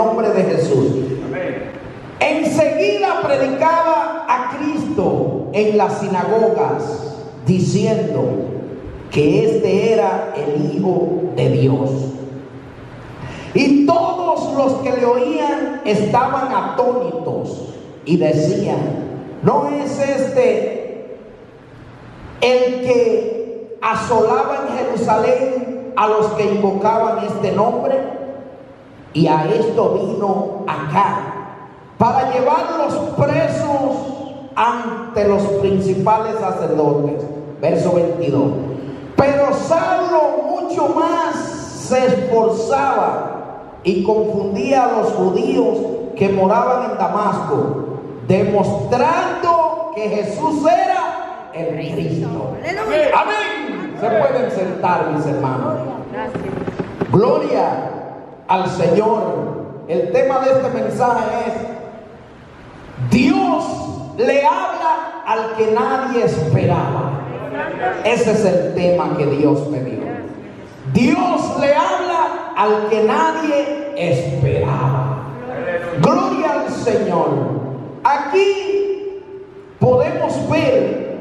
nombre de Jesús. Enseguida predicaba a Cristo en las sinagogas, diciendo que este era el Hijo de Dios. Y todos los que le oían estaban atónitos y decían, ¿no es este el que asolaba en Jerusalén a los que invocaban este nombre? Y a esto vino acá, para llevarlos presos ante los principales sacerdotes. Verso 22. Pero Saulo mucho más se esforzaba y confundía a los judíos que moraban en Damasco, demostrando que Jesús era el Cristo. Amén. Se pueden sentar, mis hermanos. Gloria al Señor. El tema de este mensaje es, Dios le habla al que nadie esperaba. Ese es el tema que Dios me dio. Dios le habla al que nadie esperaba. Gloria al Señor. Aquí podemos ver,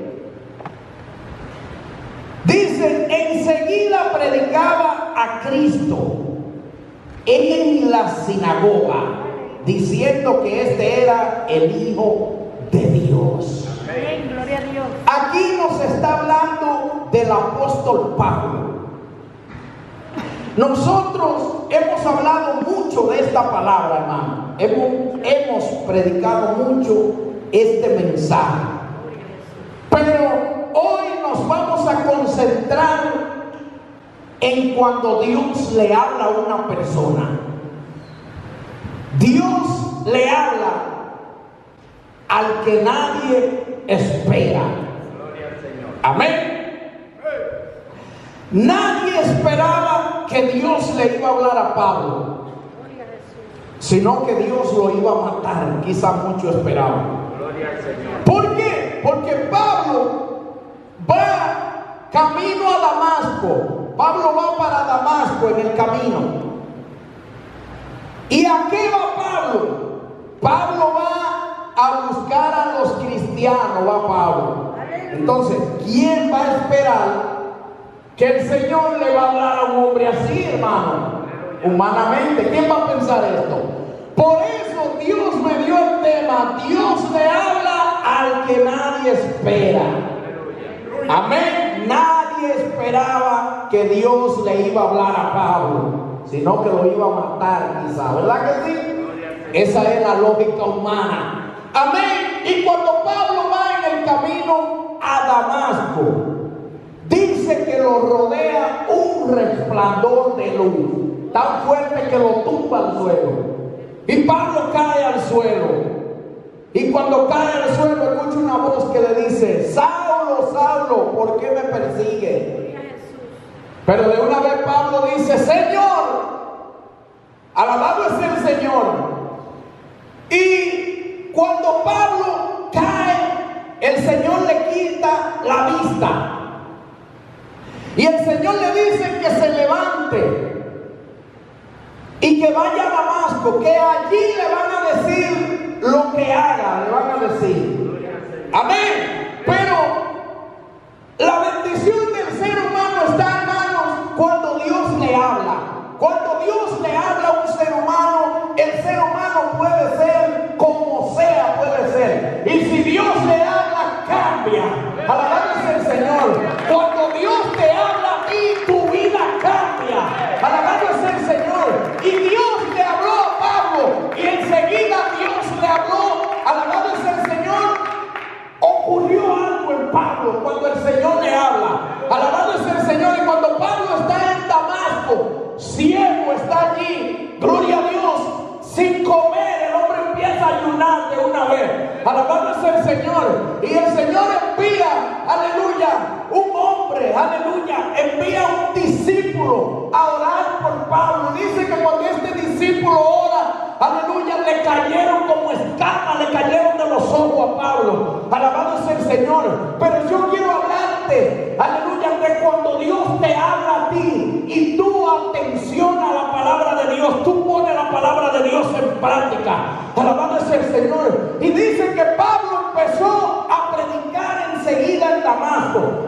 dice, enseguida predicaba a Cristo en la sinagoga, diciendo que este era el Hijo de Dios. Aquí nos está hablando del apóstol Pablo. Nosotros hemos hablado mucho de esta palabra, hermano. Hemos, hemos predicado mucho este mensaje. Pero hoy nos vamos a concentrar en cuando Dios le habla a una persona. Dios le habla al que nadie espera. Amén. Nadie esperaba que Dios le iba a hablar a Pablo, sino que Dios lo iba a matar. Quizá muchos esperaban. ¿Por qué? Porque Pablo va camino a Damasco. Pablo va para Damasco en el camino. ¿Y a qué va Pablo? Pablo va a buscar a los cristianos, va Pablo. Entonces, ¿quién va a esperar que el Señor le va a hablar a un hombre así, hermano. Humanamente, ¿quién va a pensar esto? Por eso Dios me dio el tema. Dios le habla al que nadie espera. Amén. Nadie esperaba que Dios le iba a hablar a Pablo, sino que lo iba a matar, quizá. ¿Verdad que sí? Esa es la lógica humana. Amén. Y cuando Pablo va en el camino a Damasco, Dice que lo rodea un resplandor de luz, tan fuerte que lo tumba al suelo. Y Pablo cae al suelo. Y cuando cae al suelo escucha una voz que le dice, Saulo, Saulo, ¿por qué me persigue? Pero de una vez Pablo dice, Señor, alabado es el Señor. Y cuando Pablo cae, el Señor le quita la vista. Y el Señor le dice que se levante y que vaya a Damasco, que allí le van a decir lo que haga, le van a decir. Amén. Pero la bendición del ser humano está, Alabado sea el Señor. Pero yo quiero hablarte, aleluya, de cuando Dios te habla a ti y tú atención a la palabra de Dios, tú pones la palabra de Dios en práctica. Alabado sea el Señor. Y dice que Pablo empezó a predicar enseguida en Damasco.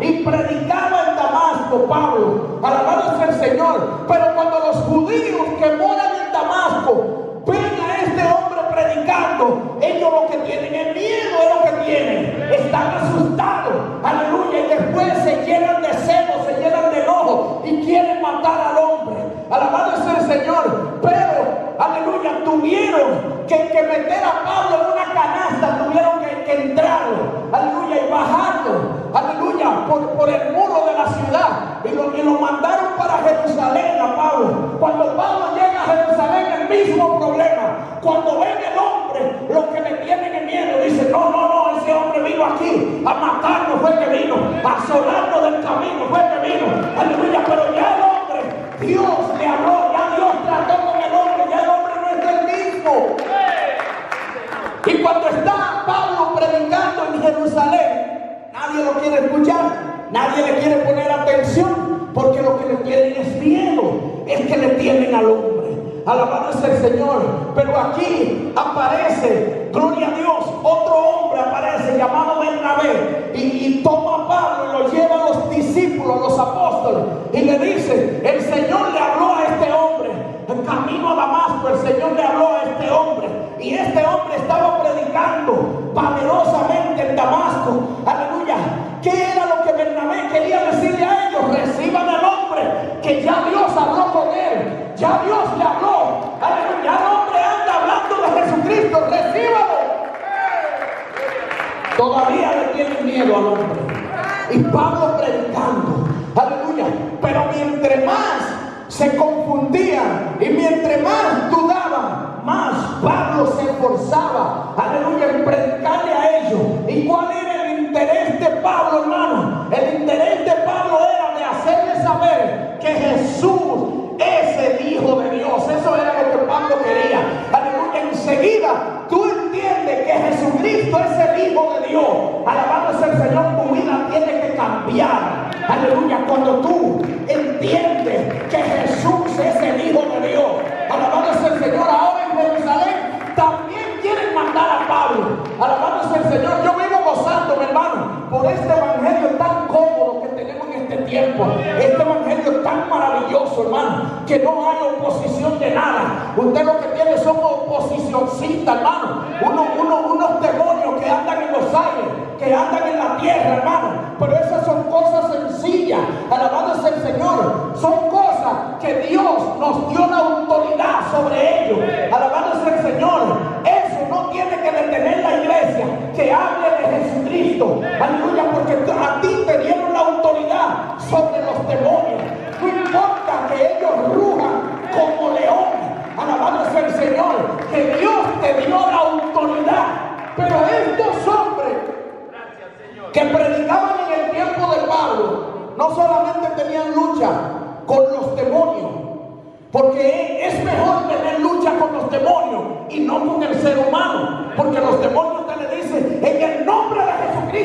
Alabado sea el Señor. Pero, aleluya, tuvieron que, meter a Pablo en una canasta, tuvieron que, que entrarlo, aleluya, y bajarlo, aleluya, por, el muro de la ciudad. Y lo, mandaron para Jerusalén a Pablo. Cuando Pablo llega a Jerusalén, el mismo problema. Cuando ven el hombre, lo que le tienen en miedo, dicen, no, no, no, ese hombre vino aquí a matarnos, fue que vino, a asolarnos del camino, fue que vino, aleluya, pero ya hombre, Dios le habló, ya Dios trató con el hombre, ya el hombre no es el mismo. Y cuando está Pablo predicando en Jerusalén, nadie lo quiere escuchar, nadie le quiere poner atención, porque lo que le tienen es miedo, es que le tienen al hombre. Alabado es el Señor. Pero aquí aparece, gloria a Dios, otro hombre aparece llamado Bernabé y, y toma a Pablo y lo lleva a los discípulos, a los apóstoles, y le dice, Todavía le tienen miedo al hombre. Y Pablo predicando.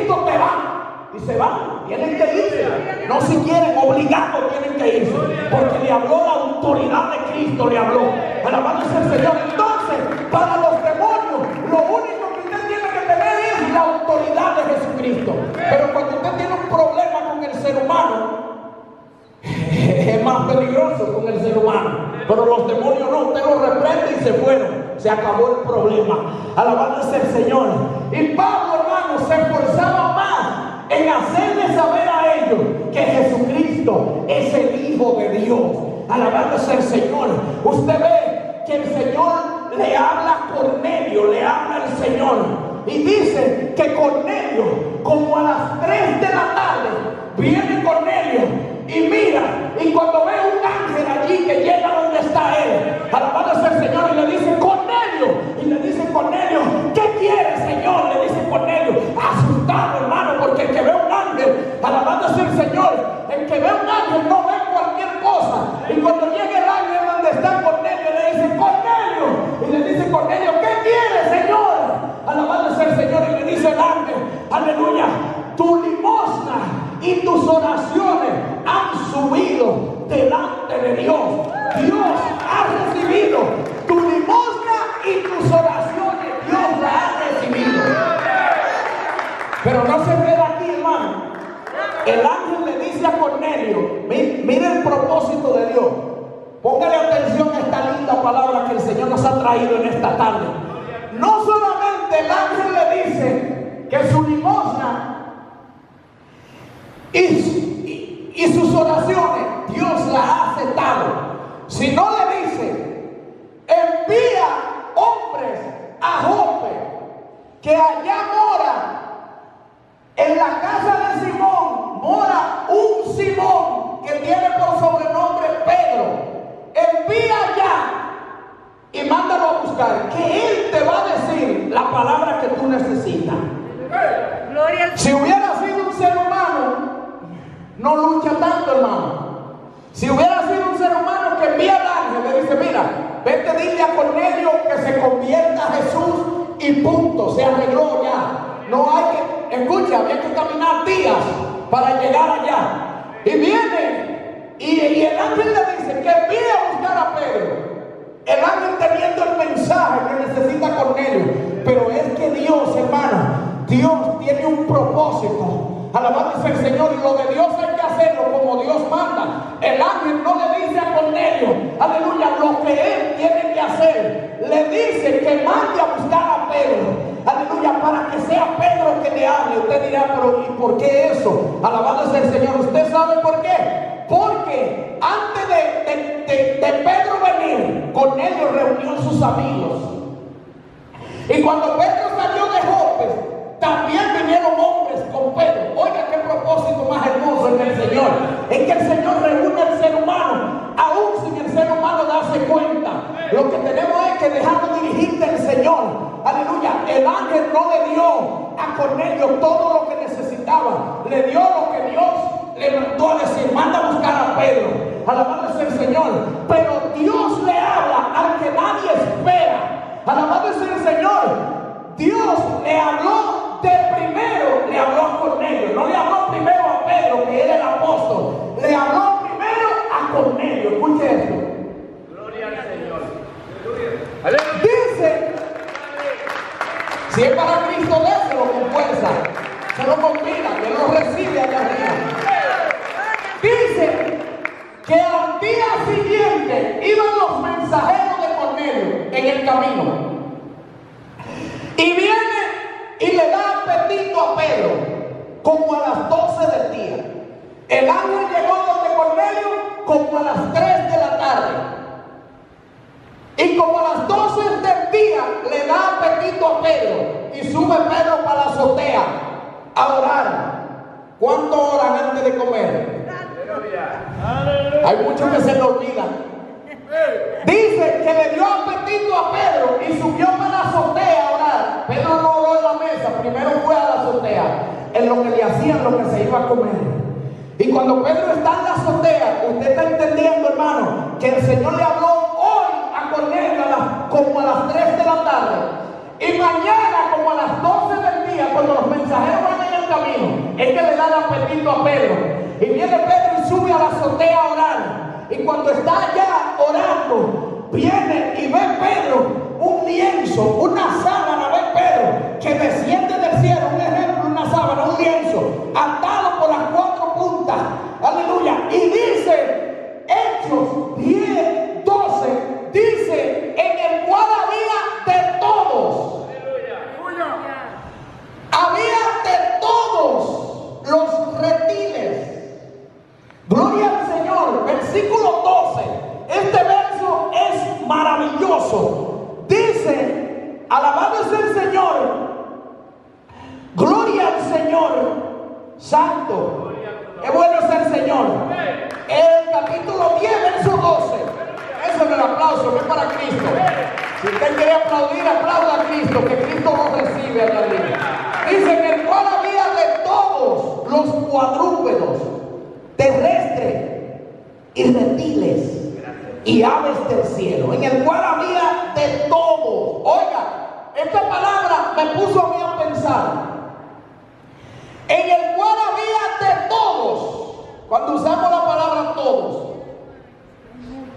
Jesucristo te van. Y se van, tienen que irse. No si quieren, obligados tienen que irse. Porque le habló la autoridad de Cristo, le habló. Alabado sea el Señor. Entonces, para los demonios, lo único que usted tiene que tener es la autoridad de Jesucristo. Pero cuando usted tiene un problema con el ser humano, es más peligroso con el ser humano. Pero los demonios no, usted los reprende y se fueron. Se acabó el problema. Alabado sea el Señor. Y Pablo, hermano, se esforzaba más en hacerle saber a ellos que Jesucristo es el Hijo de Dios. Alabado sea el Señor. Usted ve que el Señor le habla a Cornelio, le habla al Señor. Y dice que Cornelio, como a las 3 de la tarde, viene Cornelio y mira, y cuando ve un ángel allí que llega donde está él, alabado sea el Señor, y le dice, El que ve un ángel no ve cualquier cosa. Y cuando llega el ángel donde está Cornelio, le dice, Cornelio, y le dice Cornelio, ¿qué quiere, Señor? Alabado sea el Señor, y le dice, aleluya, tu limosna y tus oraciones han subido delante de. Dios ha recibido tu limosna y tus oraciones. Dios la ha recibido. Pero no se queda aquí, hermano. El ángel le dice a Cornelio, mire el propósito de Dios. Póngale atención a esta linda palabra que el Señor nos ha traído en esta tarde. No solamente el ángel le dice que su limosna y, sus oraciones Dios la ha aceptado, sino le dice, envía hombres a Jope que allá mora en la casa de Simón mora un Simón que tiene por sobrenombre Pedro envía ya y mándalo a buscar, que Él te va a decir la palabra que tú necesitas. Si hubiera sido un ser humano, no lucha tanto, hermano. Si hubiera sido un ser humano que envía al ángel, le dice, mira, vete dile a Cornelio que se convierta a Jesús y punto, se arregló ya. No hay que, escucha, había que caminar días para llegar allá. Y viene y, el ángel le dice que envíe a buscar a Pedro. El ángel teniendo el mensaje que necesita Cornelio. Pero es que Dios, hermano, Dios tiene un propósito. Alabado el Señor, y lo de Dios hay que hacerlo como Dios manda. El ángel no le dice a Cornelio, aleluya, lo que él tiene que hacer. Le dice que mande a buscar a Pedro. Aleluya, para que sea Pedro que le hable. Usted dirá, pero ¿y por qué eso? Alabado sea el Señor. ¿Usted sabe por qué? Porque antes de, Pedro venir, Cornelio reunió a sus amigos. Y cuando Cornelio todo lo que necesitaba. Le dio lo que Dios le mandó a decir, manda a buscar a Pedro, alabado sea el Señor. Pero Dios le habla al que nadie espera, alabado sea el Señor. Dios le habló de primero, le habló a Cornelio, no le habló primero a Pedro, que era el apóstol, le habló primero a Cornelio. Escuche esto. Gloria al Señor. Dice, si es para Cristo, déselo con fuerza. Se lo combina, que lo recibe allá arriba. Dice que al día siguiente iban los mensajeros de Cornelio en el camino. Y viene y le da apetito a Pedro, como a las 12 del día. El ángel llegó donde Cornelio como a las 3 de la tarde. Y como a las 12 del día le da apetito a Pedro y sube Pedro para la azotea a orar. ¿Cuánto oran antes de comer? Hay muchos que se le olvidan. Dice que le dio apetito a Pedro y subió para la azotea a orar. Pedro no oró en la mesa, primero fue a la azotea, en lo que le lo que se iba a comer. Y cuando Pedro está en la azotea, usted está entendiendo, hermano, que el Señor le habló hoy a Cornelio como a las 3 de la tarde. Y mañana, como a las 12 del día, cuando los mensajeros van en el camino, es que le da el apetito a Pedro. Y viene Pedro y sube a la azotea a orar. Y cuando está allá orando, viene y ve Pedro un lienzo, una sábana, atado por las cuatro puntas. Aleluya. Y dice, Hechos 10, 12, dice, en el cual había de todos. Había de todos los reptiles Gloria al Señor. Versículo 12. Este verso es maravilloso. Dice, alabado es el Señor. Gloria al Señor. Santo. Qué bueno es el Señor. El capítulo 10, verso 12. Eso es el aplauso, que es para Cristo. Si usted quiere aplaudir, aplauda a Cristo, que Cristo lo recibe allá arriba. Dice que el cual había de todos los cuadrúpedos terrestre y reptiles y aves del cielo, en el cual había de todo. Oiga, esta palabra me puso a mí a pensar en el cual había de todos. Cuando usamos la palabra todos,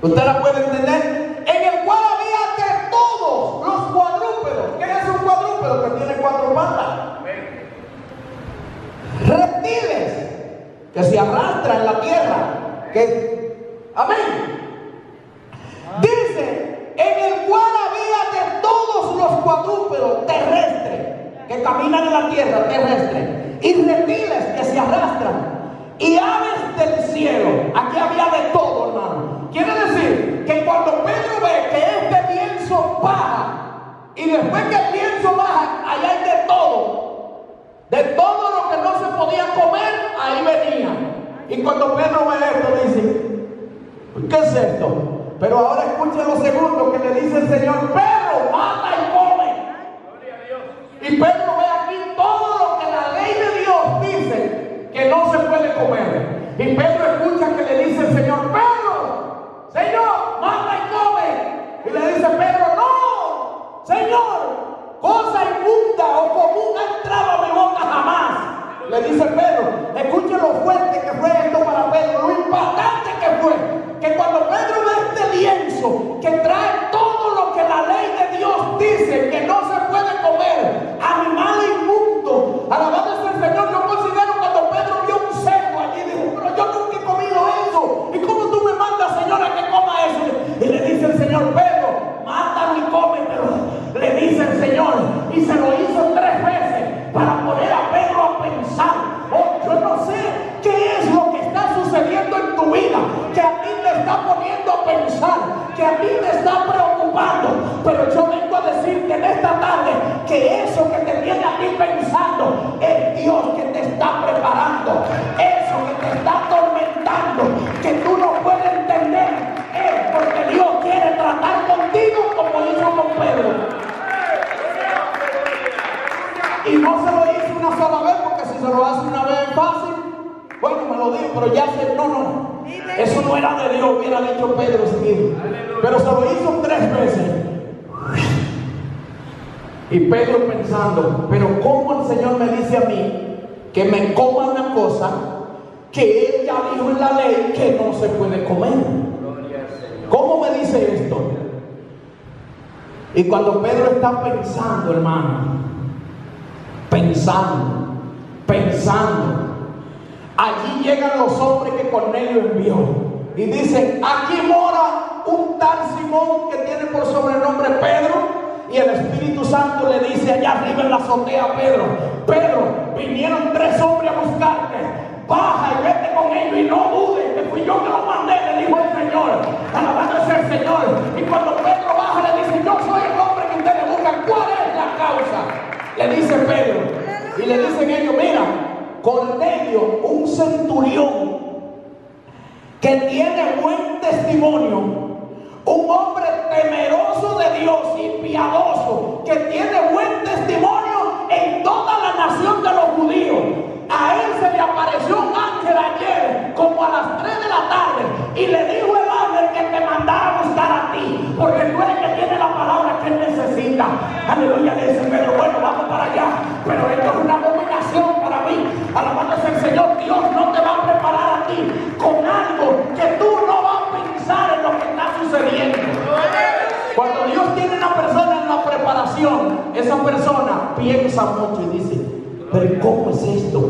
¿usted la puede entender? En el cual había de todos los cuadrúpedos. ¿Qué es un cuadrúpedo? Que tiene cuatro patas. Reptiles que se arrastran en la tierra. Amén. Dice, en el cual había de cuadrúpedos terrestres que caminan en la tierra terrestre y reptiles que se arrastran y aves del cielo. Aquí había de todo, hermano. Quiere decir que cuando Pedro ve que este lienzo baja y después que el lienzo baja, allá hay de todo. De todo lo que no se podía comer, ahí venía. Y cuando Pedro ve esto, dice, ¿qué es esto? Pero ahora escuchen lo segundo que le dice el Señor, Pedro, mata y come. Y Pedro ve aquí todo lo que la ley de Dios dice que no se puede comer. Y Pedro escucha que le dice el Señor, Pedro, Señor, mata y come. Y le dice Pedro, no, Señor, cosa inmunda o común ha entrado a mi boca jamás. Le dice Pedro, escuche lo fuerte que fue esto para Pedro, lo impactante que fue, que cuando Pedro ve este lienzo que trae todo lo que la ley de Dios dice que no se puede comer, animal inmundo, alabado De Dios, hubiera dicho Pedro seguido. Pero se lo hizo tres veces. Y Pedro pensando, pero ¿cómo el Señor me dice a mí que me coma una cosa que Él ya dijo en la ley que no se puede comer? ¿Cómo me dice esto? Y cuando Pedro está pensando, hermano, pensando, pensando. Allí llegan los hombres que Cornelio envió y dicen, aquí mora un tal Simón que tiene por sobrenombre Pedro. Y el Espíritu Santo le dice allá arriba en la azotea a Pedro, Pedro, vinieron tres hombres a buscarte, baja y vete con ellos y no dudes, que fui yo que los mandé, le dijo el Señor, alabando el Señor. Y cuando Pedro baja le dice, yo soy el hombre que ustedes buscan, ¿cuál es la causa? Le dice Pedro, y le dicen ellos, mira, Cornelio, un centurión que tiene buen testimonio, un hombre temeroso de Dios y que tiene buen testimonio en toda la nación de los judíos. A él se le apareció un ángel ayer, como a las 3 de la tarde, y le dijo el ángel que te mandara a buscar a ti, porque tú eres que tiene la palabra que él necesita. Aleluya, le dice Pedro, bueno, vamos para allá, pero esto es una dominación para mí. Alabándose el Señor, Dios no te va a preparar a ti con algo que tú no vas a pensar en lo que está sucediendo. Cuando Dios tiene una persona en la preparación, esa persona piensa mucho y dice, pero ¿cómo es esto?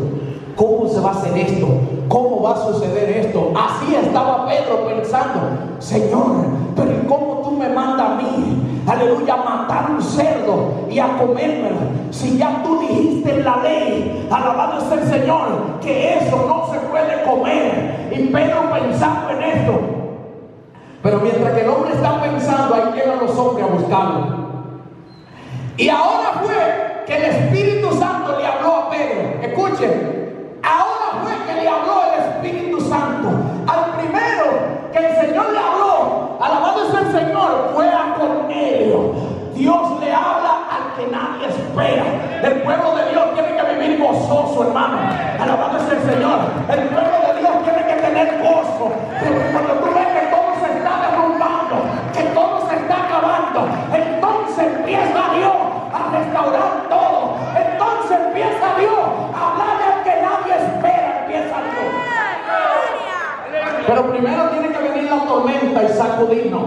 ¿Cómo se va a hacer esto? ¿Cómo va a suceder esto? Así estaba Pedro pensando, Señor, pero ¿cómo tú me mandas a mí? Aleluya, matar un cerdo y a comérmelo. Si ya tú dijiste en la ley, alabado es el Señor, que eso no se puede comer. Y Pedro pensando en esto. Pero mientras que el hombre está pensando, ahí llegan los hombres a buscarlo. Y ahora fue que el Espíritu Santo le habló a Pedro. Escuchen, ahora fue que le habló el Espíritu Santo. Al primero que el Señor le habló, alabado es el Señor, fue a Cornelio. Dios le habla al que nadie espera. El pueblo de tormenta y sacudirnos.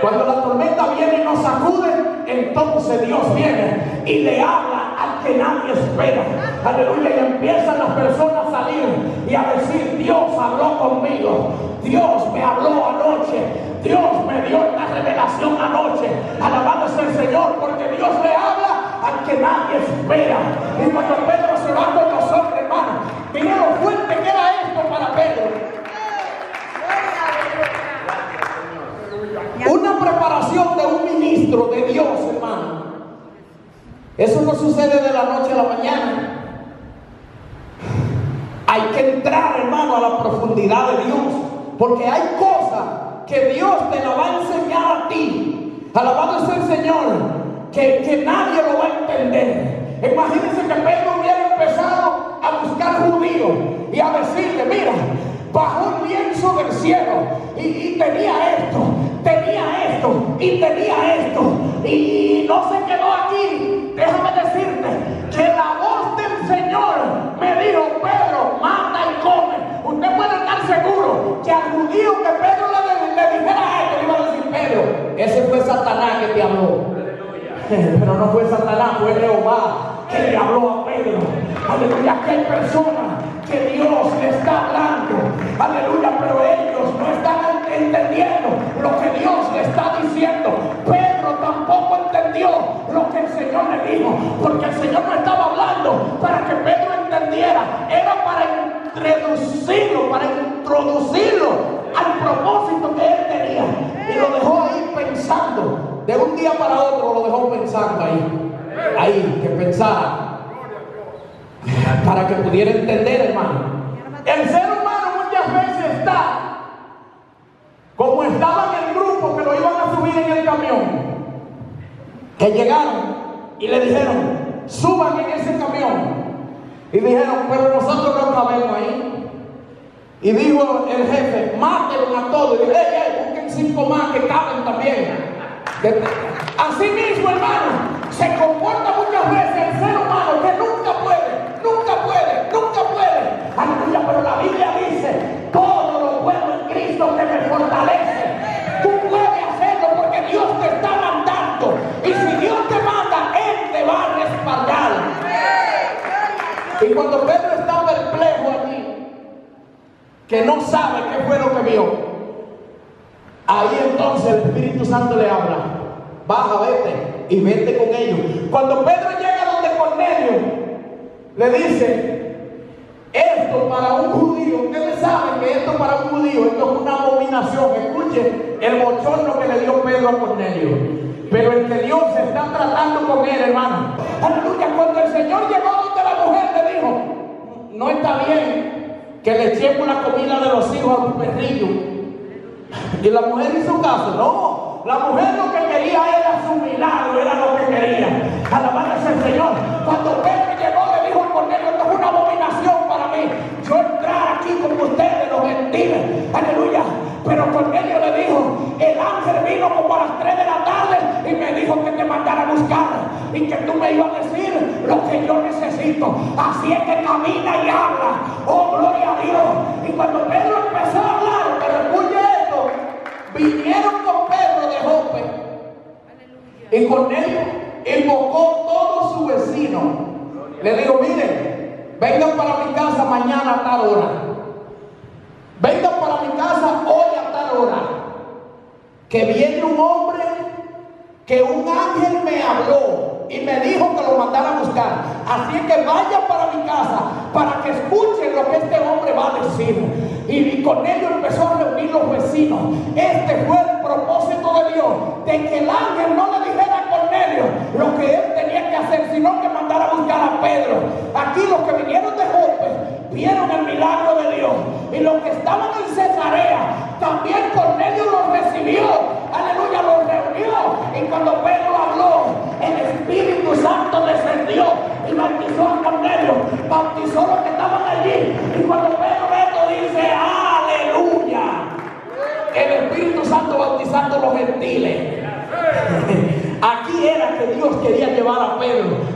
Cuando la tormenta viene y nos sacude, entonces Dios viene y le habla al que nadie espera. Aleluya. Y empiezan las personas a salir y a decir, Dios habló conmigo. Dios me habló anoche. Dios me dio una revelación anoche. Alabado sea el Señor, porque Dios le habla al que nadie espera. Y cuando Pedro se va con nosotros, hermano, mira lo fuerte que era esto para Pedro. Una preparación de un de Dios, hermano. Eso no sucede de la noche a la mañana. Hay que entrar, hermano, a la profundidad de Dios. Porque hay cosas que Dios te la va a enseñar a ti. Alabado sea el Señor. Que, que nadie lo va a entender. Imagínense que Pedro hubiera empezado a buscar judíos y a decirle, mira, bajó un lienzo del cielo y, tenía esto, tenía esto y tenía esto. Y no se quedó aquí. Déjame decirte que la voz del Señor me dijo, Pedro, mata y come. Usted puede estar seguro que al judío que Pedro le, le dijera esto, le iba a decir, Pedro, ese fue Satanás que te habló. Pero no fue Satanás, fue Jehová que le habló a Pedro. Aleluya, que hay personas que Dios le está hablando. Aleluya, pero ellos no están entendiendo lo que Dios le está diciendo. Pedro tampoco entendió lo que el Señor le dijo, porque el Señor no estaba hablando para que Pedro entendiera, era para introducirlo, para introducirlo al propósito que él tenía. Y lo dejó ahí pensando. De un día para otro lo dejó pensando ahí. Ahí, que pensara para que pudiera entender, hermano. El ser veces está como estaba en el grupo que lo iban a subir en el camión, que llegaron y le dijeron, suban en ese camión. Y dijeron, pero nosotros no cabemos ahí. Y dijo el jefe, mátenlo a todos. Y dijo, busquen cinco más que caben también. Así mismo, hermano, se comporta muchas veces el ser humano que nunca puede nunca puede, nunca puede. Aleluya, pero la Biblia dice, todo lo puedo en Cristo que me fortalece. Tú puedes hacerlo porque Dios te está mandando. Y si Dios te manda, Él te va a respaldar. Y cuando Pedro está perplejo allí, que no sabe qué fue lo que vio, ahí entonces el Espíritu Santo le habla. Baja, vete y vete con ellos. Cuando Pedro llega donde Cornelio, le dice, esto para un para un judío, esto es una abominación. Escuche el bochorno que le dio Pedro a Cornelio. Pero el que Dios está tratando con él, hermano. Aleluya, cuando el Señor llegó donde la mujer le dijo, no está bien que le echemos la comida de los hijos a un perrillo. Y la mujer hizo caso, no. La mujer lo que quería era su milagro, era lo que quería. Alabarse al Señor. Cuando Pedro llegó, le dijo a Cornelio, esto es una abominación para mí. Yo entrar aquí con ustedes, Aleluya. Pero Cornelio le dijo, el ángel vino como a las 3 de la tarde y me dijo que te mandara a buscar y que tú me ibas a decir lo que yo necesito. Así es que camina y habla. Oh, gloria a Dios. Y cuando Pedro empezó a hablar, pero esto, vinieron con Pedro de Jope. Y Cornelio invocó todo su vecino le digo, miren, vengan para mi casa mañana a tal hora. Vengan para mi casa hoy a tal hora. Que viene un hombre que un ángel me habló y me dijo que lo mandara a buscar. Así que vayan para mi casa para que escuchen lo que este hombre va a decir. Y, con ello empezó a reunir los vecinos. Este fue el propósito de Dios, de que el ángel no le dijera a Cornelio lo que él tenía que hacer, sino que mandara a buscar a Pedro. Aquí los que vinieron de Jope vieron el milagro de Dios. Y los que estaban en Cesarea, también Cornelio los recibió. Aleluya, los reunió. Y cuando Pedro habló, el Espíritu Santo descendió y bautizó a Cornelio. Bautizó a los que estaban allí. Y cuando Pedro esto dice, aleluya. El Espíritu Santo gentiles. Aquí era que Dios quería llevar a Pedro.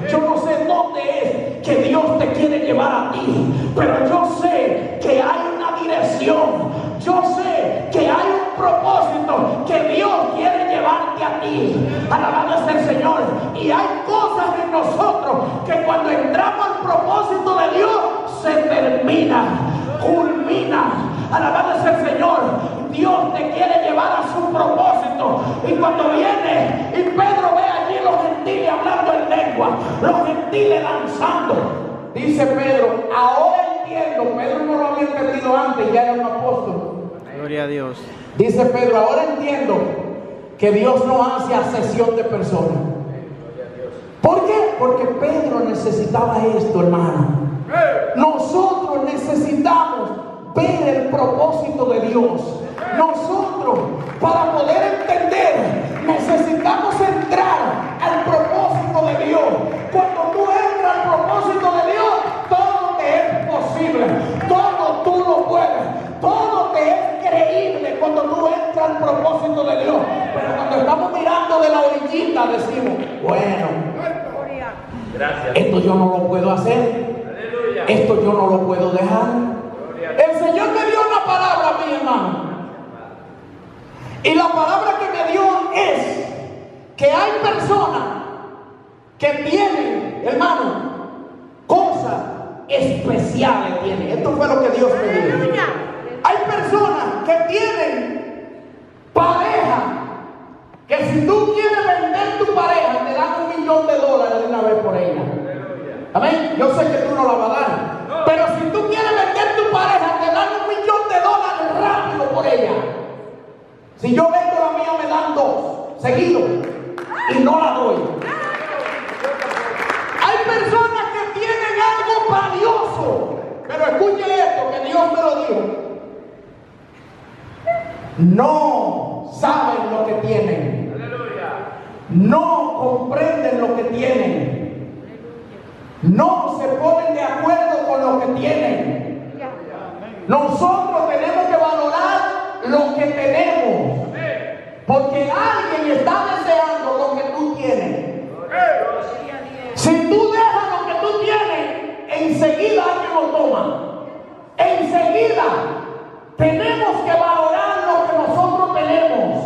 Pedro, ahora entiendo que Dios no hace asesión de personas. ¿Por qué? Porque Pedro necesitaba esto, hermano. Nosotros necesitamos ver el propósito de Dios. Nosotros, para poder entender, necesitamos entrar al propósito de Dios. Cuando tú entras al propósito de Dios, todo te es posible. Todo tú lo puedes. Todo te es creíble cuando tú entras al propósito de Dios. Pero cuando estamos mirando de la orillita, decimos, bueno, esto yo no lo puedo hacer. Esto yo no lo puedo dejar. El Señor me dio una palabra mi hermano. Y la palabra que me dio es que hay personas que tienen, hermano, cosas especiales tienen. Esto fue lo que Dios me dijo. Hay personas que tienen pareja que si tú quieres vender tu pareja te dan un millón de dólares de una vez por ella. Amén. Yo sé que tú no la vas a dar. Pero si tú quieres vender tu pareja te dan un millón de dólares rápido por ella. Si yo vendo la mía me dan dos seguidos y no la doy. Hay personas que tienen algo valioso. Pero escuche esto que Dios me lo dijo. No saben lo que tienen. No comprenden lo que tienen. No se ponen de acuerdo con lo que tienen. Nosotros tenemos que valorar lo que tenemos. Porque alguien está deseando lo que tú tienes. Si tú dejas lo que tú tienes, enseguida alguien lo toma. Enseguida tenemos que valorar lo que nosotros tenemos.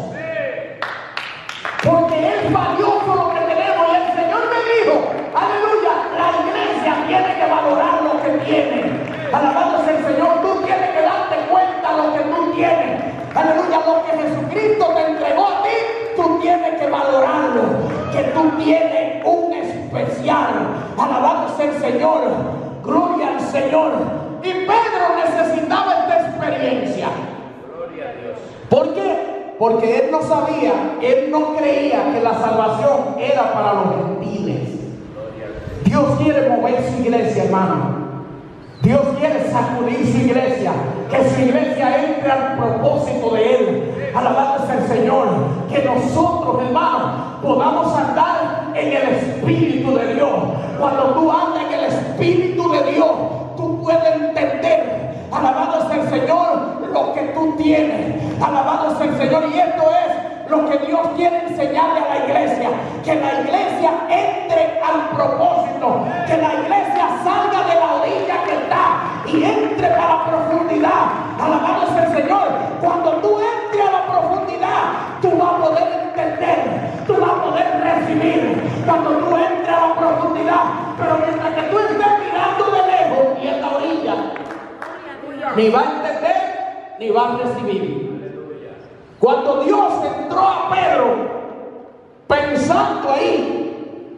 Porque es valioso lo que tenemos. Y el Señor me dijo, aleluya, la iglesia tiene que valorar lo que tiene. Alabado sea el Señor, tú tienes que darte cuenta lo que tú tienes. Aleluya, lo que Jesucristo te entregó a ti, tú tienes que valorarlo. Que tú tienes un especial. Alabado sea el Señor. Gloria al Señor. Y Pedro necesitaba esta experiencia. ¿Por qué? Porque él no sabía, él no creía que la salvación era para los gentiles. Dios quiere mover su iglesia, hermano. Dios quiere sacudir su iglesia, que su iglesia entre al propósito de Él. Alabado sea el Señor, que nosotros, hermanos, podamos andar en el Espíritu de Dios. Cuando tú andas Señor, lo que tú tienes. Alabado sea el Señor, y esto es lo que Dios quiere enseñarle a la iglesia, que la iglesia entre al propósito, que la iglesia salga de la orilla que está y entre a la profundidad. Alabado sea el Señor, cuando tú entres a la profundidad, tú vas a poder entender, tú vas a poder recibir, cuando tú entres a la profundidad, pero mientras que tú estés mirando de lejos y en la orilla, ni va ni va a recibir. Cuando Dios entró a Pedro, pensando ahí,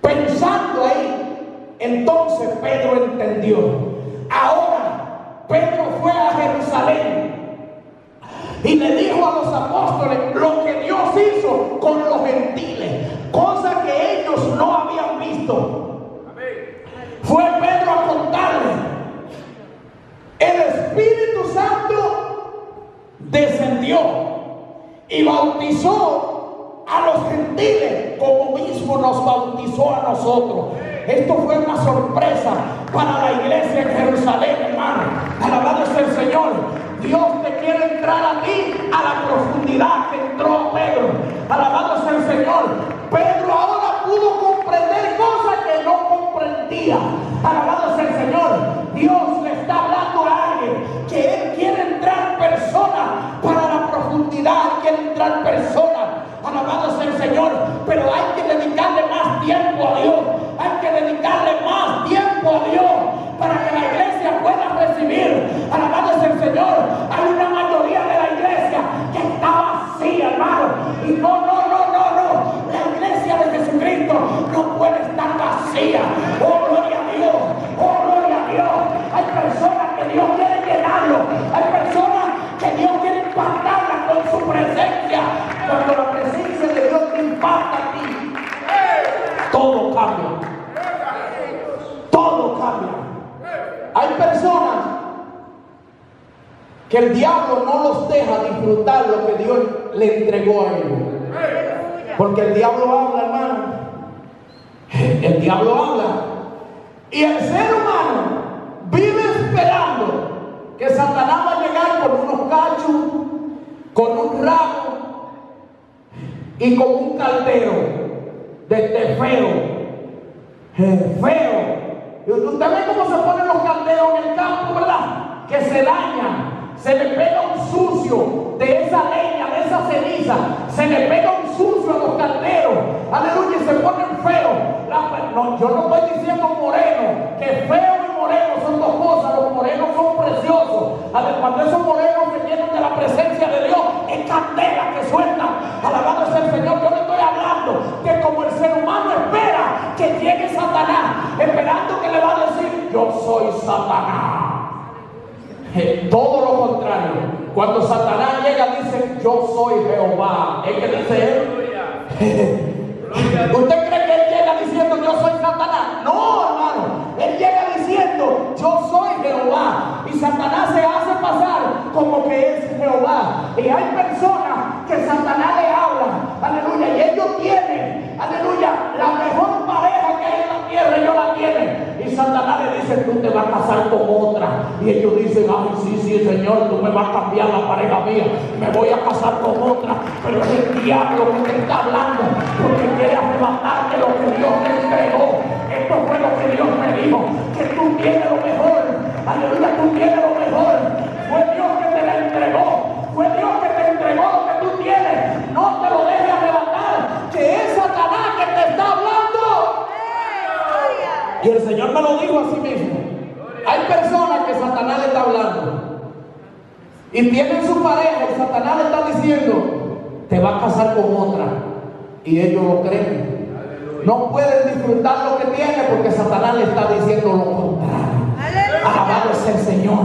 pensando ahí, entonces Pedro entendió. Ahora, Pedro fue a Jerusalén y le dijo a los apóstoles lo que Dios hizo con los gentiles, cosa que ellos no habían visto. Fue Pedro a contarle. El Espíritu Santo y bautizó a los gentiles como mismo nos bautizó a nosotros. Esto fue una sorpresa para la iglesia en Jerusalén, hermano. Alabado sea el Señor. Dios te quiere entrar a ti a la profundidad que entró Pedro. Alabado sea el Señor. Pedro ahora pudo comprender cosas que no comprendía. Alabado sea el Señor. Dios Profundidad, quiere entrar personas. alabado sea el Señor, pero hay que dedicarle más tiempo a Dios, hay que dedicarle más tiempo a Dios para que la iglesia pueda recibir, alabado sea el Señor, hay una mayoría de la iglesia que está vacía, hermano, y no, no, no, no, no, la iglesia de Jesucristo no puede estar vacía, oh el diablo no los deja disfrutar lo que Dios le entregó a ellos. Porque el diablo habla, hermano. El diablo habla. Y el ser humano vive esperando que Satanás va a llegar con unos cachos, con un ramo y con un caldero de este feo. Feo. Y usted ve cómo se ponen los calderos en el campo, ¿verdad? Que se dañan. Se le pega un sucio de esa leña, de esa ceniza. Se le pega un sucio a los calderos. Aleluya, y se ponen feos. no, yo no estoy diciendo moreno, que feo morenos son dos cosas, los morenos son preciosos. A ver, cuando esos morenos se llenan de la presencia de Dios, es candela que sueltan. Alabado sea el Señor, yo le estoy hablando que como el ser humano espera que llegue Satanás, esperando que le va a decir, yo soy Satanás. Todo lo contrario, cuando Satanás llega dice, yo soy Jehová. ¿Es que dice él? ¿Usted cree que él llega diciendo yo soy Satanás? No, hermano. Él llega diciendo yo soy Jehová. Y Satanás se hace pasar como que es Jehová. Y hay personas que Satanás le habla. Aleluya. Y ellos tienen, aleluya, la mejor pareja que hay en la tierra. Ellos la tienen. Y Satanás le dice, tú te vas a casar con otra. Y ellos dicen, ay, sí, sí, Señor, tú me vas a cambiar la pareja mía. Me voy a casar con otra. Pero es el diablo que te está hablando. Porque quiere arrebatarte lo que Dios te entregó. Esto fue lo que Dios me dijo, que tú tienes lo mejor. Aleluya, tú tienes lo mejor. Fue Dios que te lo entregó. Fue Dios que te entregó lo que tú tienes. No te lo dejes arrebatar, que es Satanás que te está hablando. Y el Señor me lo dijo a sí mismo. Hay personas que Satanás le está hablando. Y tienen su pareja y Satanás le está diciendo, te va a casar con otra y ellos lo creen. No pueden disfrutar lo que tienen porque Satanás le está diciendo lo contrario. Alabado es el Señor.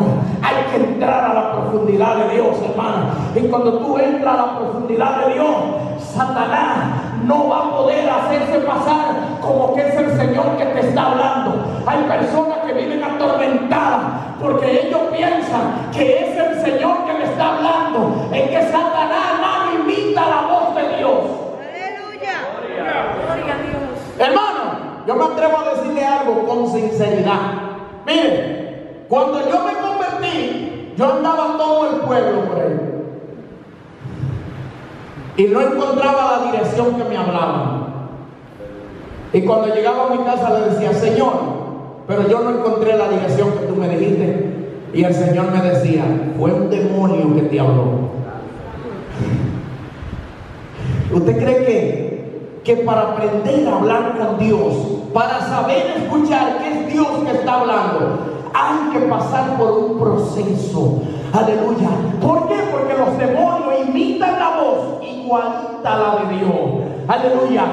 Entrar a la profundidad de Dios, hermano. Y cuando tú entras a la profundidad de Dios, Satanás no va a poder hacerse pasar como que es el Señor que te está hablando. Hay personas que viven atormentadas porque ellos piensan que es el Señor que le está hablando. Es que Satanás no imita la voz de Dios. Hermano, yo me atrevo a decirle algo con sinceridad. Mire, cuando yo me convertí, yo andaba todo el pueblo por ahí. Y no encontraba la dirección que me hablaban. Y cuando llegaba a mi casa le decía, Señor, pero yo no encontré la dirección que tú me dijiste. Y el Señor me decía, fue un demonio que te habló. ¿Usted cree que que para aprender a hablar con Dios, para saber escuchar que es Dios que está hablando, hay que pasar por un proceso. Aleluya. ¿Por qué? Porque los demonios imitan la voz igualita a la de Dios. Aleluya.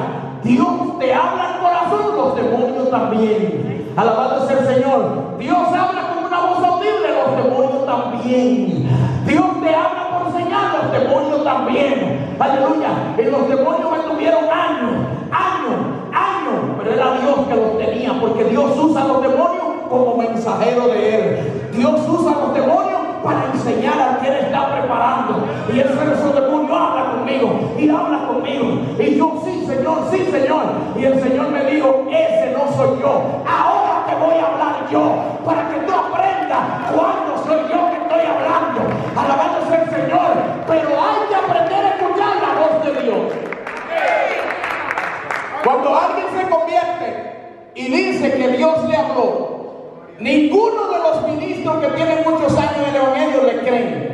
Dios te habla al corazón, los demonios también. Alabado sea el Señor. Dios habla con una voz audible, los demonios también. Dios te habla por señal, los demonios también. Aleluya. Y los demonios me tuvieron años, años, años. Pero era Dios que los tenía, porque Dios usa a los demonios como mensajero de Él. Dios usa los demonios para enseñar a quien está preparando. Y ese demonio habla conmigo y habla conmigo. Y yo, sí, Señor, sí, Señor. Y el Señor me dijo, ese no soy yo. Ahora te voy a hablar yo para que tú aprendas cuándo soy yo que estoy hablando. Alabándose el Señor. Pero hay que aprender a escuchar la voz de Dios. Cuando alguien se convierte y dice que Dios le habló, Ninguno de los ministros que tienen muchos años en el Evangelio le creen.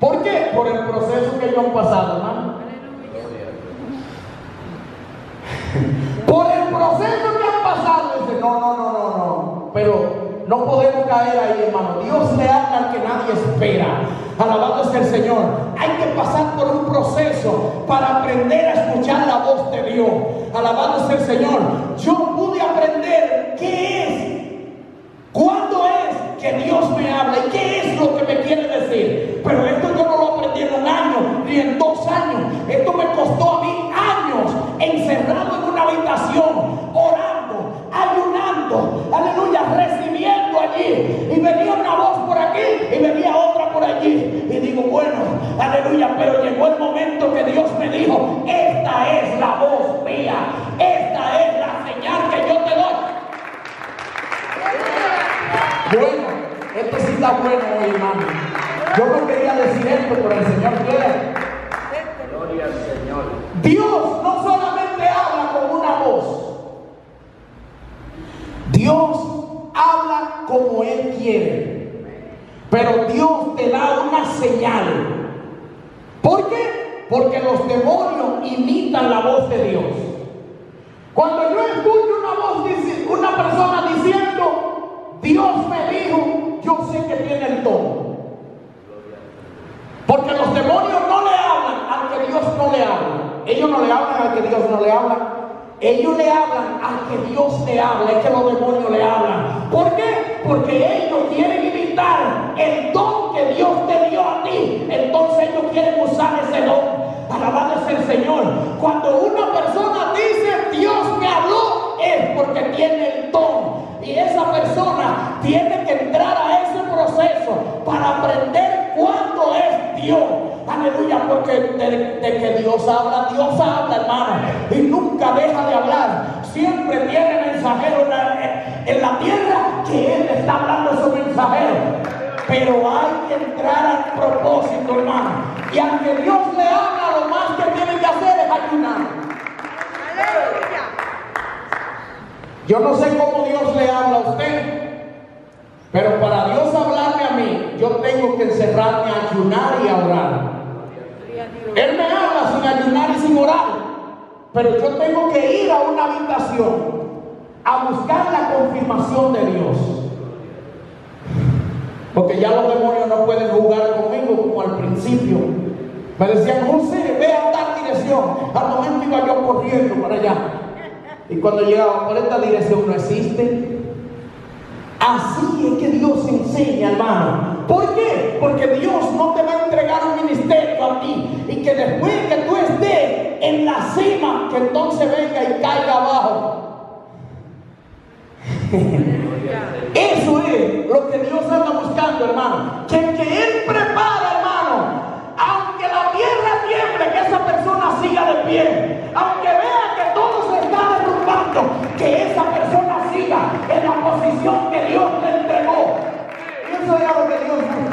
¿Por qué? Por el proceso que ellos han pasado, hermano. Por el proceso que han pasado, no, no, no, no, no. Pero no podemos caer ahí, hermano. Dios le habla al que nadie espera. Alabado sea el Señor. Hay que pasar por un proceso para aprender a escuchar la voz de Dios. Alabado sea el Señor. Yo pude aprender Dios me habla y qué es lo que me quiere decir. Pero esto yo no lo aprendí en un año ni en dos años. Esto me costó a mí años encerrado en una habitación, orando, ayunando, aleluya, recibiendo allí. Y venía una voz por aquí y venía otra por allí. Y digo, bueno, aleluya, pero llegó el momento que Dios me dijo, esta es la voz mía, esta es la señal que yo te doy. Bueno, esto sí está bueno hoy, hermano. Yo no quería decir esto, pero el Señor quiere. Gloria al Señor. Dios no solamente habla con una voz. Dios habla como Él quiere. Pero Dios te da una señal. ¿Por qué? Porque los demonios imitan la voz de Dios. Cuando yo escucho una voz, una persona diciendo, Dios me dijo, yo sé que tiene el don. Porque los demonios no le hablan al que Dios no le habla. Ellos no le hablan al que Dios no le habla. Ellos le hablan al que Dios le habla, es que los demonios le hablan. ¿Por qué? Porque ellos quieren imitar el don que Dios te dio a ti. Entonces ellos quieren usar ese don. Alabado es el Señor. Cuando una persona dice Dios me habló, es porque tiene el don. Tiene que entrar a ese proceso para aprender cuándo es Dios. Aleluya, porque de, que Dios habla, Dios habla, hermano. Y nunca deja de hablar. Siempre tiene mensajero en la, en la tierra que Él está hablando a su mensajero. Pero hay que entrar al propósito, hermano. Y aunque Dios le habla, lo más que tiene que hacer es ayunar. Aleluya. Yo no sé cómo Dios le habla a usted, pero para Dios hablarme a mí, yo tengo que encerrarme a ayunar y a orar. Él me habla sin ayunar y sin orar. Pero yo tengo que ir a una habitación a buscar la confirmación de Dios. Porque ya los demonios no pueden jugar conmigo como al principio. Me decían, José, ve a tal dirección. Al momento iba yo corriendo para allá. Y cuando llegaba por esta dirección no existe. Así es que Dios enseña, hermano. ¿Por qué? Porque Dios no te va a entregar un ministerio a ti y que después que tú estés en la cima, que entonces venga y caiga abajo. Eso es lo que Dios anda buscando, hermano. Que, que Él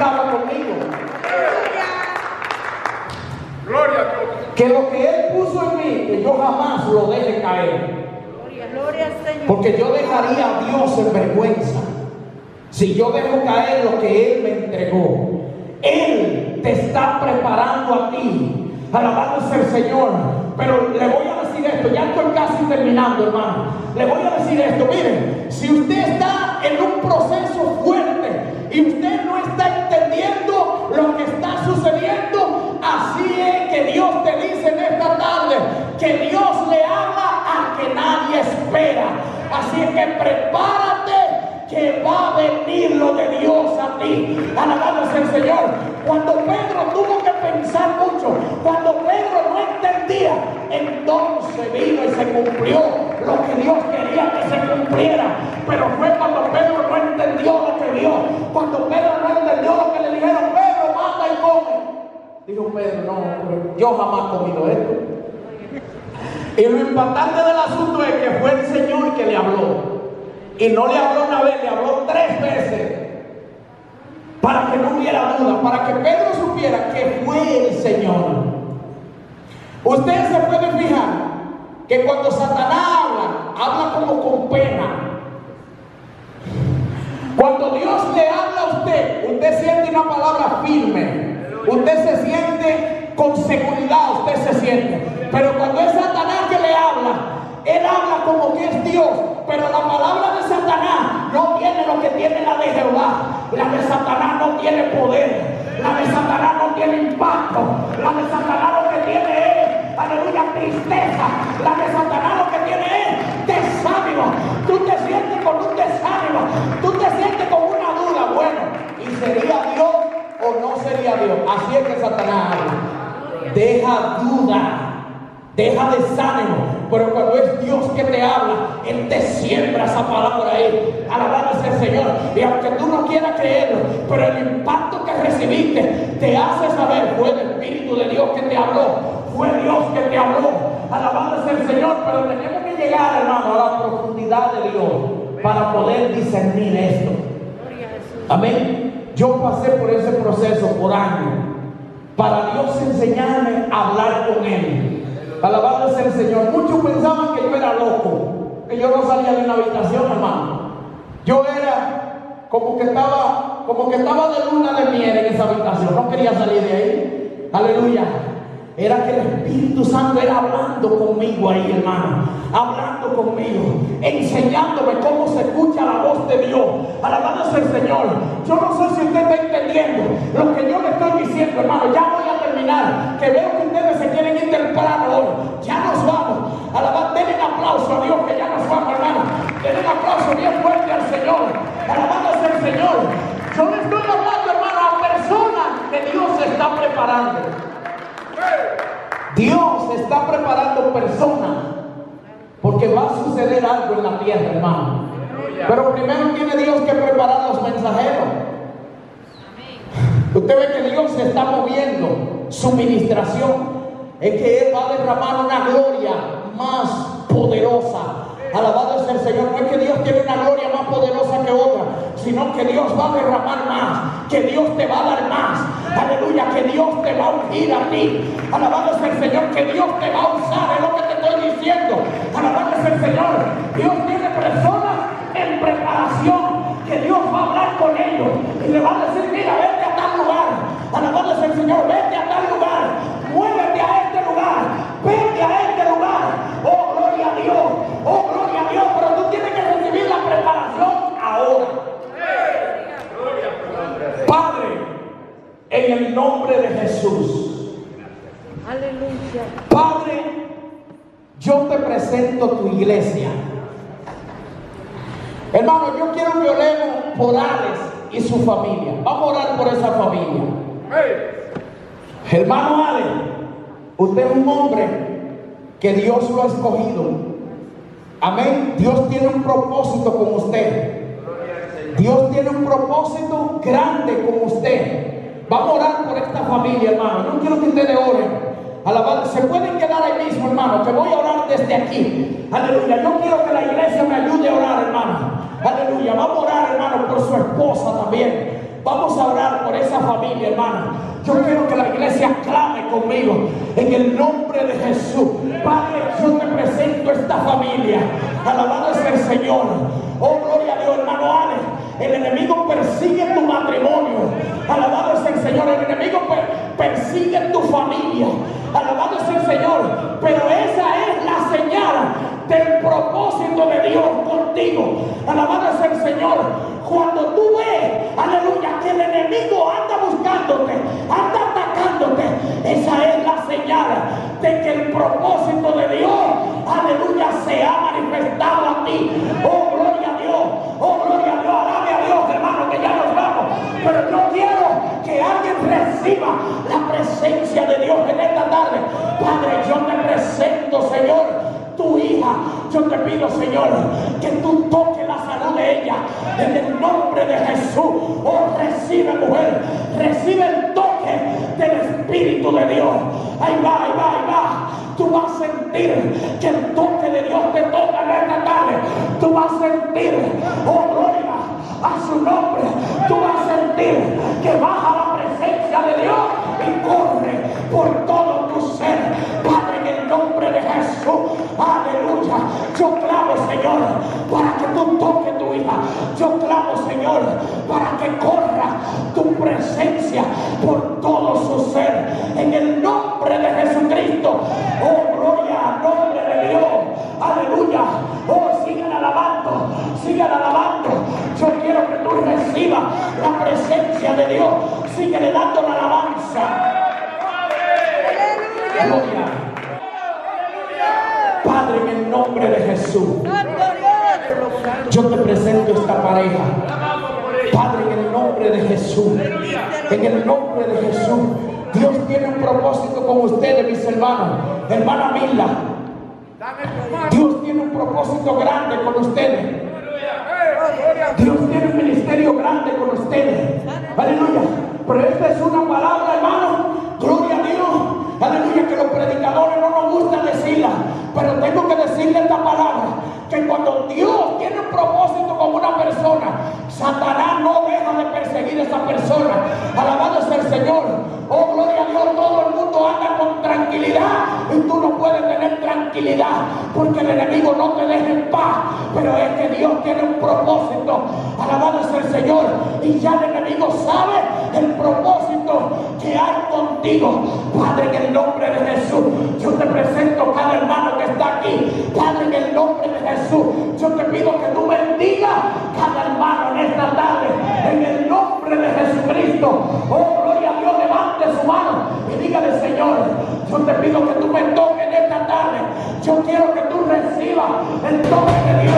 Conmigo. Gloria a Dios. Que lo que Él puso en mí, que yo jamás lo deje caer. Gloria al Señor. Porque yo dejaría a Dios en vergüenza. Si yo dejo caer lo que Él me entregó. Él te está preparando a ti. Alabado sea el Señor. Pero le voy a decir esto, ya estoy casi terminando, hermano. Le voy a decir esto, miren, si usted está en un proceso fuerte Así es que prepárate que va a venir lo de Dios a ti. Alabado sea el Señor. Cuando Pedro tuvo que pensar mucho, cuando Pedro no entendía, entonces vino y se cumplió lo que Dios quería que se cumpliera. Pero fue cuando Pedro no entendió lo que vio, cuando Pedro no entendió lo que le dijeron, Pedro, mata y come. Dijo Pedro, no, yo jamás he comido esto. Y lo importante del asunto es que fue el Señor que le habló. Y no le habló una vez, le habló tres veces. Para que no hubiera duda, para que Pedro supiera que fue el Señor. Ustedes se pueden fijar que cuando Satanás habla, habla como con pena. Cuando Dios le habla a usted, usted siente una palabra firme. Usted se siente con seguridad, usted se siente. Pero cuando es Satanás que le habla, Él habla como que es Dios, pero la palabra de Satanás no tiene lo que tiene la de Jehová. La de Satanás no tiene poder. La de Satanás no tiene impacto. La de Satanás lo que tiene es, aleluya, tristeza. La de Satanás lo que tiene es desánimo. Tú te sientes con un desánimo. Tú te sientes con una duda. Bueno, ¿y sería Dios o no sería Dios? Así es que Satanás habla. Deja duda. Deja desánimo. Pero cuando es Dios que te habla, Él te siembra esa palabra ahí. Alabado sea el Señor. Y aunque tú no quieras creerlo, pero el impacto que recibiste te hace saber, fue el Espíritu de Dios que te habló. Fue Dios que te habló. Alabado sea el Señor. Pero tenemos que llegar, hermano, a la profundidad de Dios para poder discernir esto. Amén. Yo pasé por ese proceso por años para Dios enseñarme a hablar con Él. Alabado sea el Señor. Muchos pensaban que yo era loco, que yo no salía de una habitación, hermano. Yo era como que estaba, como que estaba de luna de miel en esa habitación. No quería salir de ahí. Aleluya. Era que el Espíritu Santo era hablando conmigo ahí, hermano. Hablando conmigo, enseñándome cómo se escucha la Dios. Alabado sea el Señor. Yo no sé si usted está entendiendo lo que yo le estoy diciendo, hermano. Ya voy a terminar. Que veo que ustedes se quieren ir temprano hoy. Ya nos vamos. Alabado, denle un aplauso a Dios que ya nos vamos, hermano. Denle un aplauso bien fuerte al Señor. Alabado sea el Señor. Yo le estoy hablando, hermano, a personas que Dios está preparando. Dios está preparando personas porque va a suceder algo en la tierra, hermano. Pero primero tiene Dios que preparar a los mensajeros. Usted ve que Dios se está moviendo su ministración. Es que Él va a derramar una gloria más poderosa. Alabado sea el Señor. No es que Dios tiene una gloria más poderosa que otra, sino que Dios va a derramar más, que Dios te va a dar más. Aleluya, que Dios te va a ungir a ti. Alabado sea el Señor, que Dios te va a usar, es lo que te estoy diciendo. Alabado sea el Señor. Dios tiene personas preparación, que Dios va a hablar con ellos y le va a decir, mira, vete a tal lugar. Alabado sea el Señor, vete a tal lugar, muévete a este lugar, vete a este lugar. Oh, gloria a Dios, oh, gloria a Dios, pero tú tienes que recibir la preparación ahora. Padre, en el nombre de Jesús. Aleluya. Padre, yo te presento tu iglesia. Hermano, yo quiero que oremos por Alex y su familia. Vamos a orar por esa familia. Hermano Alex, usted es un hombre que Dios lo ha escogido. Amén. Dios tiene un propósito con usted. Dios tiene un propósito grande con usted. Vamos a orar por esta familia, hermano. No quiero que ustedes oren. Alabado. Se pueden quedar ahí mismo, hermano, que voy a orar desde aquí. Aleluya. Yo quiero que la iglesia me ayude a orar, hermano. Aleluya. Vamos a orar, hermano, por su esposa también. Vamos a orar por esa familia, hermano. Yo quiero que la iglesia clame conmigo en el nombre de Jesús. Padre, yo te presento esta familia. Alabado sea el Señor. Oh, gloria a Dios, hermano Ale. El enemigo persigue tu matrimonio. Alabado sea el Señor. El enemigo per- persigue tu familia. Alabado sea el Señor. Pero esa es la señal del propósito de Dios contigo. Alabado sea el Señor. Cuando tú ves, aleluya, que el enemigo anda buscándote, anda atacándote, esa es la señal de que el propósito de Dios, aleluya, se ha manifestado a ti. Oh, gloria a Dios, oh, gloria a Dios, alabe a Dios, hermano, que ya nos vamos. Pero yo quiero que alguien reciba la presencia de Dios en esta tarde. Padre, yo te presento, Señor tu hija. Yo te pido, Señor, que tú toques la salud de ella en el nombre de Jesús. Oh, recibe, mujer, recibe el toque del Espíritu de Dios. Ahí va, ahí va, ahí va. Tú vas a sentir que el toque de Dios te toca en esta tarde. Tú vas a sentir, oh, gloria a su nombre. Señor, para que corra tu presencia En el nombre de Jesús. Dios tiene un propósito con ustedes, mis hermanos. Hermana Mila. Dios tiene un propósito grande con ustedes. Dios tiene un ministerio grande con ustedes. Aleluya. Pero esta es una palabra, hermano. Gloria a Dios. Aleluya. Que los predicadores no nos gusta decirla. Pero tengo que decirle esta palabra. Que cuando Dios tiene un propósito con una persona, Satanás no deja de perseguir a esa persona. Alabado sea el Señor. Oh, gloria a Dios. Anda con tranquilidad. Y tú no puedes tener tranquilidad. Porque el enemigo no te deja en paz. Pero es que Dios tiene un propósito. Alabado sea el Señor. Y ya el enemigo sabe el propósito que hay contigo. Padre, en el nombre de Jesús, yo te presento cada hermano que está aquí. Padre, en el nombre de Jesús, yo te pido que tú bendiga cada hermano en esta tarde. En el nombre de Jesucristo. Oh, gloria a Dios, levante su mano Señor. Yo te pido que tú me toques en esta tarde. Yo quiero que tú recibas el toque de Dios.